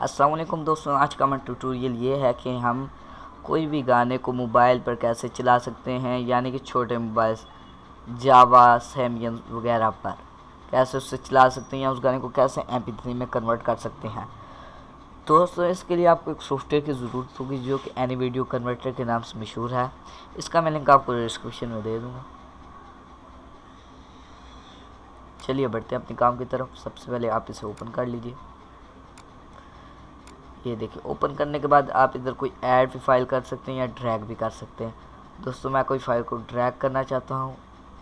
असलम दोस्तों, आज का हमारा ट्यूटोरियल ये है कि हम कोई भी गाने को मोबाइल पर कैसे चला सकते हैं, यानी कि छोटे मोबाइल जावा सैमियन वगैरह पर। कैसे उससे चला सकते हैं या उस गाने को कैसे एम में कन्वर्ट कर सकते हैं। दोस्तों, इसके लिए आपको एक सॉफ्टवेयर की ज़रूरत होगी जो कि एनी वीडियो कन्वर्टर के नाम से मशहूर है। इसका मैं लिंक आपको डिस्क्रिप्शन में दे दूँगा। चलिए बढ़ते हैं अपने काम की तरफ़। सबसे पहले आप इसे ओपन कर लीजिए। ये देखिए ओपन करने के बाद आप इधर कोई ऐड भी फ़ाइल कर सकते हैं या ड्रैग भी कर सकते हैं। दोस्तों, मैं कोई फ़ाइल को ड्रैग करना चाहता हूँ,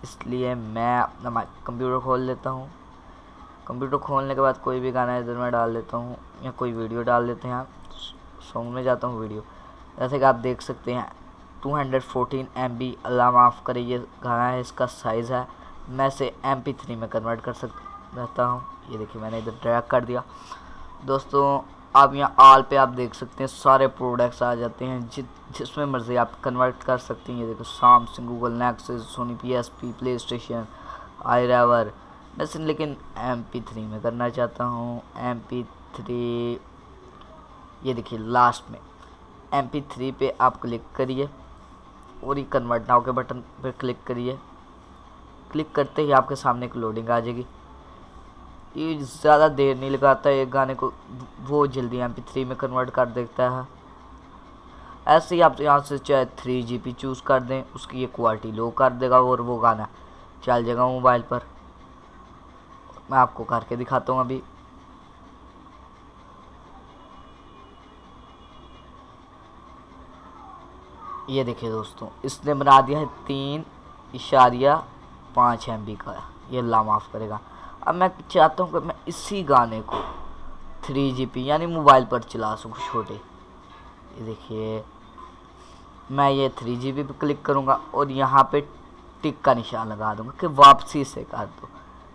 इसलिए मैं अपना कंप्यूटर खोल लेता हूँ। कंप्यूटर खोलने के बाद कोई भी गाना इधर मैं डाल देता हूँ या कोई वीडियो डाल देते हैं सॉन्ग में जाता हूँ वीडियो जैसे कि आप देख सकते हैं 214 एम बी अल्लाह माफ़ करे, ये गाना है, इसका साइज़ है। मैं इसे एम पी थ्री में कन्वर्ट कर सकता हूँ। ये देखिए, मैंने इधर ड्रैग कर दिया। दोस्तों आप यहाँ आल पे आप देख सकते हैं, सारे प्रोडक्ट्स आ जाते हैं जि जिसमें मर्ज़ी आप कन्वर्ट कर सकते हैं। ये देखो Samsung Google Nexus Sony P S P PlayStation iRiver वैसे लेकिन एम पी थ्री में करना चाहता हूँ। एम पी थ्री ये देखिए लास्ट में। एम पी थ्री पे आप क्लिक करिए और ये कन्वर्ट नाउ के बटन पर क्लिक करिए। क्लिक करते ही आपके सामने एक लोडिंग आ जाएगी। ये ज़्यादा देर नहीं लगाता एक गाने को वो जल्दी एम थ्री में कन्वर्ट कर देता है। ऐसे ही आप यहाँ से चाहे थ्री जी पी चूज़ कर दें, उसकी ये क्वालिटी लो कर देगा और वो गाना चल जाएगा मोबाइल पर। मैं आपको करके दिखाता हूँ अभी। ये देखिए दोस्तों, इसने बना दिया है तीन इशारिया पाँच एम का। ये अल्लाह माफ़ करेगा। अब मैं चाहता हूँ कि मैं इसी गाने को थ्री जी पी, यानी मोबाइल पर चला सकूँ छोटे। ये देखिए, मैं ये थ्री जी पी पर क्लिक करूँगा और यहाँ पे टिक का निशान लगा दूँगा कि वापसी से कर दो।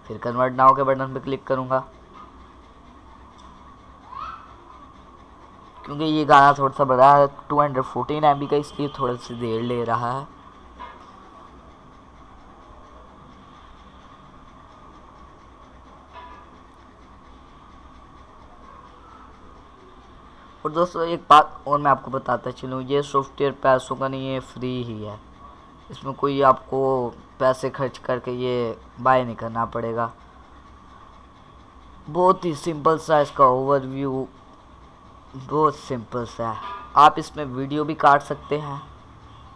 फिर कन्वर्ट नाउ के बटन पे क्लिक करूँगा। क्योंकि ये गाना थोड़ा सा बड़ा है, two hundred fourteen M B का, इसलिए थोड़ा सी देर ले रहा है। और दोस्तों, एक बात और मैं आपको बताता चलूँ, ये सॉफ्टवेयर पैसों का नहीं है फ्री ही है। इसमें कोई आपको पैसे खर्च करके ये बाय नहीं करना पड़ेगा। बहुत ही सिंपल सा इसका ओवरव्यू बहुत सिंपल सा है। आप इसमें वीडियो भी काट सकते हैं,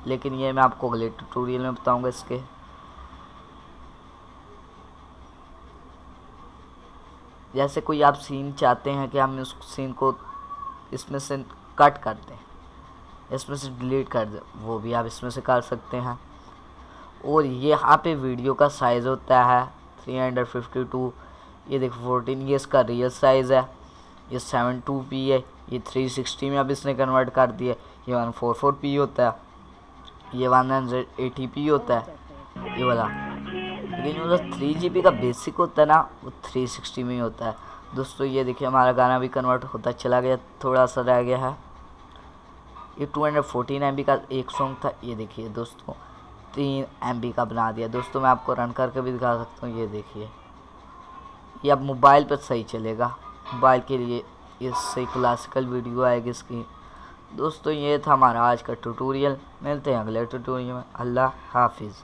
लेकिन ये मैं आपको अगले ट्यूटोरियल में बताऊँगा इसके। जैसे कोई आप सीन चाहते हैं कि हम उस सीन को इसमें से कट कर दें। इसमें से डिलीट कर दें। वो भी आप इसमें से कर सकते हैं। और ये यहाँ पे वीडियो का साइज़ होता है थ्री हंड्रेड फिफ्टी टू ये देखो फोर्टीन ये इसका रियल साइज़ है। ये सेवन टू पी है। ये थ्री सिक्सटी में अब इसने कन्वर्ट कर दिया। ये वन फोर फोर पी होता है। ये वन हंड्रेड एटी पी होता है। ये वाला। लेकिन जो थ्री जी बी का बेसिक होता है ना, वो थ्री सिक्सटी में ही होता है। दोस्तों, ये देखिए, हमारा गाना भी कन्वर्ट होता चला गया, थोड़ा सा रह गया है। ये टू हंड्रेड फोर्टीन एम का एक सॉन्ग था, ये देखिए दोस्तों, तीन एम का बना दिया। दोस्तों, मैं आपको रन करके भी दिखा सकता हूँ, ये देखिए। ये अब मोबाइल पर सही चलेगा। मोबाइल के लिए सही क्लासिकल वीडियो आएगी इसकी। दोस्तों, ये था हमारा आज का ट्यूटोरियल मिलते हैं अगले ट्यूटोरियल में। अल्लाह हाफिज़।